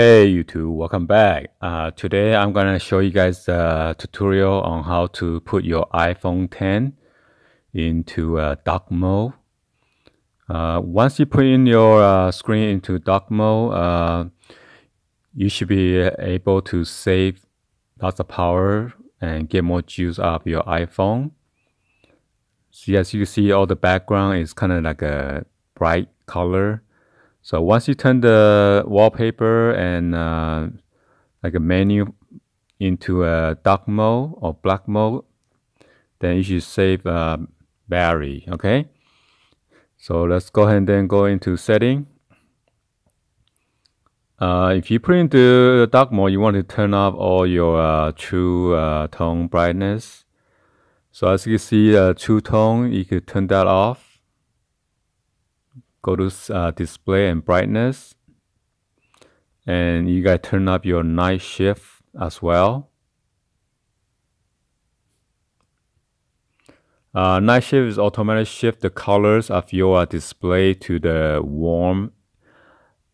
Hey YouTube, welcome back. Uh, today I'm gonna show you guys a tutorial on how to put your iPhone 10 into uh, dark mode. Uh, once you put in your uh, screen into dark mode, uh, you should be able to save lots of power and get more juice out of your iPhone. See, as you see, all the background is kind of like a bright color so once you turn the wallpaper and uh, like a menu into a dark mode or black mode, then you should save uh, battery, okay? So let's go ahead and then go into setting. Uh, if you put into dark mode, you want to turn off all your uh, true uh, tone brightness. So as you can see, uh, true tone, you could turn that off go to uh, display and brightness. And you gotta turn up your night shift as well. Uh, night shift is automatically shift the colors of your display to the warm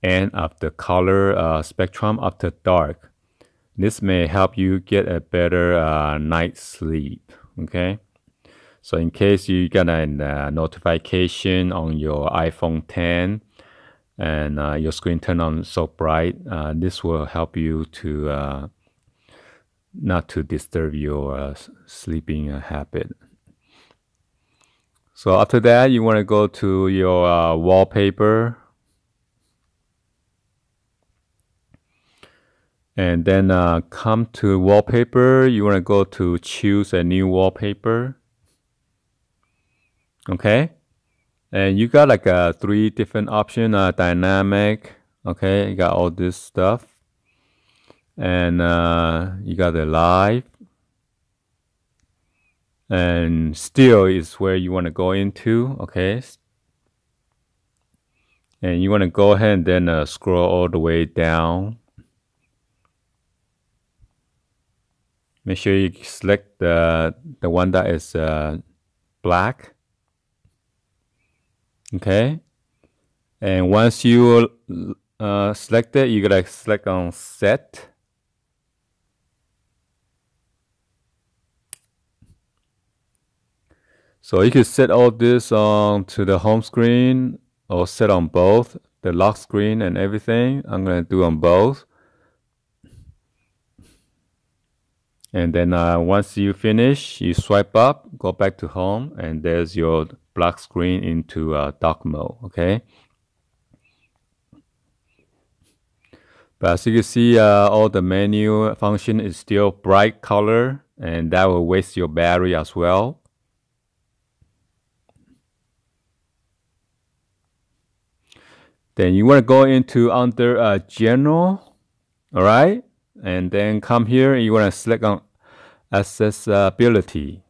end of the color uh, spectrum after dark. This may help you get a better uh, night sleep okay so in case you get a uh, notification on your iPhone 10 and uh, your screen turn on so bright, uh, this will help you to uh, not to disturb your uh, sleeping uh, habit. So after that, you want to go to your wallpaper. And then come to wallpaper. You want to go to choose a new wallpaper okay? And you got like a three different option uh, dynamic okay? You got all this stuff. And uh, you got the live and still is where you want to go into okay? And you want to go ahead and then uh, scroll all the way down. Make sure you select the the one that is uh, black okay. And once you uh, select it you gotta select on set. So you can set all this on to the home screen or set on both the lock screen and everything. I'm gonna do on both. And then uh, once you finish you swipe up go back to home and there's your black screen into uh, dark mode okay? But as you can see uh, all the menu function is still bright color and that will waste your battery as well. Then you want to go into under uh, general all right and then come here you want to select on accessibility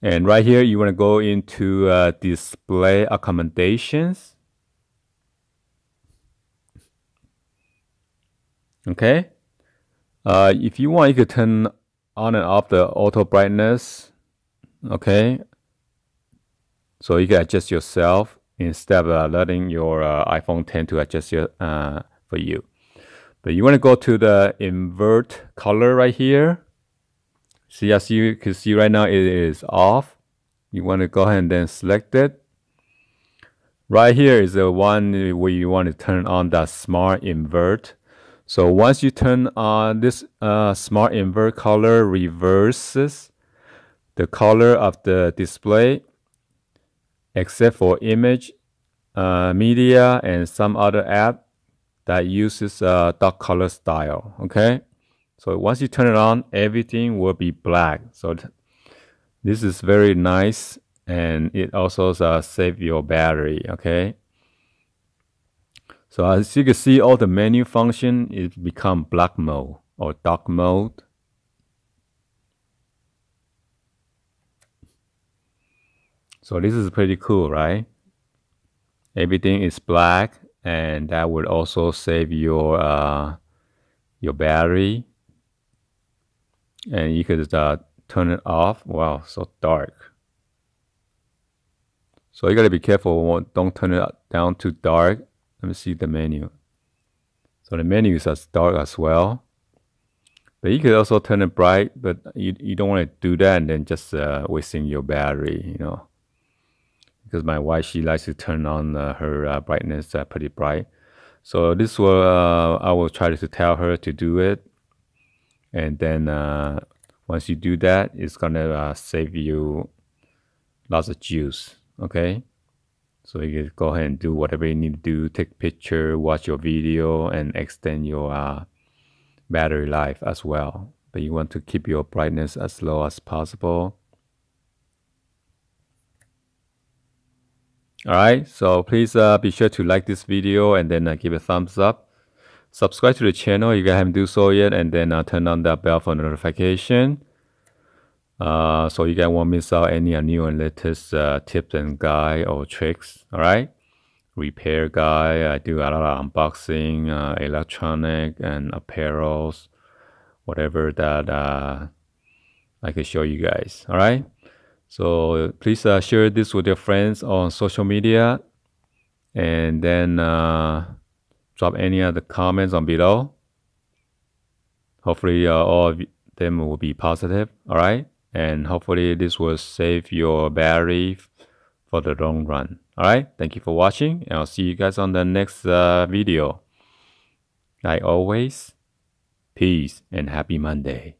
And right here, you want to go into uh, display accommodations. Okay. Uh, if you want, you could turn on and off the auto brightness. Okay. So you can adjust yourself instead of uh, letting your uh, iPhone 10 to adjust your, uh, for you. But you want to go to the invert color right here. See, as you can see right now, it is off. You want to go ahead and then select it. Right here is the one where you want to turn on that smart invert. So once you turn on this uh, smart invert color reverses the color of the display except for image, uh, media, and some other app that uses uh, dark color style. Okay. So once you turn it on, everything will be black. So this is very nice and it also uh, your battery, okay? So as you can see, all the menu function is become black mode or dark mode. So this is pretty cool, right? Everything is black and that will also save your uh, your battery and you could uh, turn it off. Wow, so dark. So you gotta be careful. Don't turn it down too dark. Let me see the menu. So the menu is as dark as well. But you could also turn it bright, but you, you don't want to do that and then just uh, wasting your battery, you know. Because my wife, she likes to turn on uh, her uh, brightness uh, pretty bright. So this will, uh, I will try to tell her to do it. And then uh, once you do that, it's gonna save you lots of juice, okay? So you can go ahead and do whatever you need to do, take picture, watch your video, and extend your battery life as well. But you want to keep your brightness as low as possible. Alright, so please uh, be sure to like this video and then uh, give a thumbs up. Subscribe to the channel if you guys haven't do so yet and then uh, turn on that bell for notification. Uh, so you guys won't miss out any uh, new and latest uh, tips and guide or tricks. Alright repair guy. I do a lot of unboxing, uh, electronic and apparels, whatever that uh, I can show you guys. All right. So please share this with your friends on social media, and then drop any other comments on below. Hopefully, uh, all of them will be positive. All right, and hopefully this will save your battery for the long run. Alright, thank you for watching and I'll see you guys on the next uh, video. Like always, peace and happy Monday.